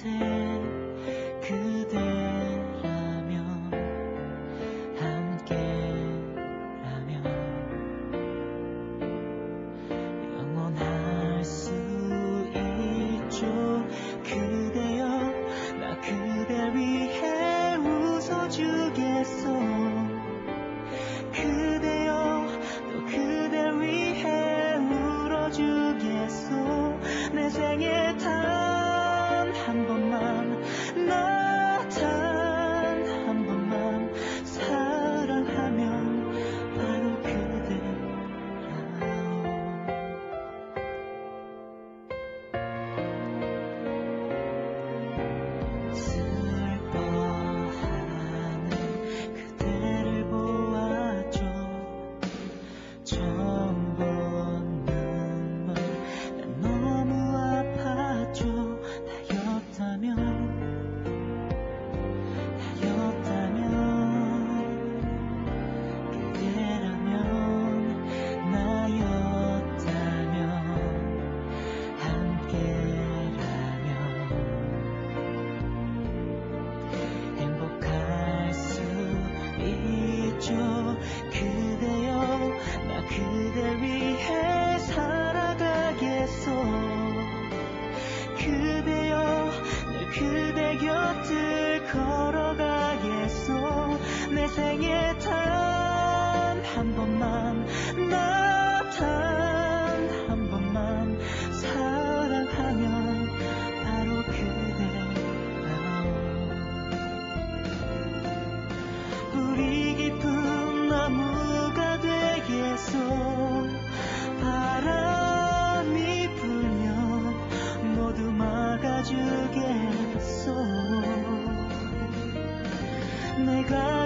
pretend 곁을 걸어가겠소. 내 생애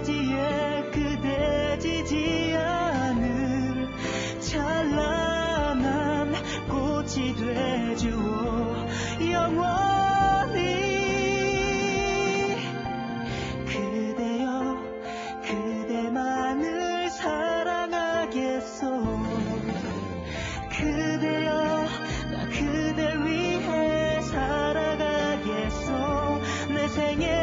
어디에 그대 지지 않을 찬란한 꽃이 되주어 영원히 그대여 그대만을 사랑하겠소. 그대여 나 그대 위해 살아가겠소. 내 생에